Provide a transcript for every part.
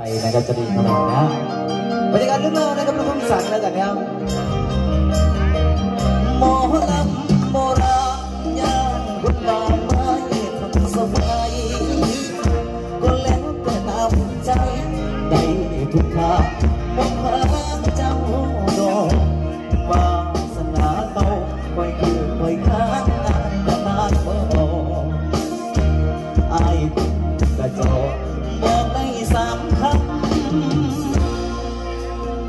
ไปนะครับจะดีเท่าไหร่นะบรรยากาศเรื่องเล่านะครับลูกทุ่งสันแล้วกันนะครับหมอลำ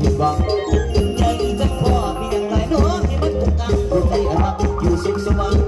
ผิดหวังใหญ่จะพอเพียงไรน้องให้มันตกต่ำรถไฟครับอยู่สุขสวัสดิ์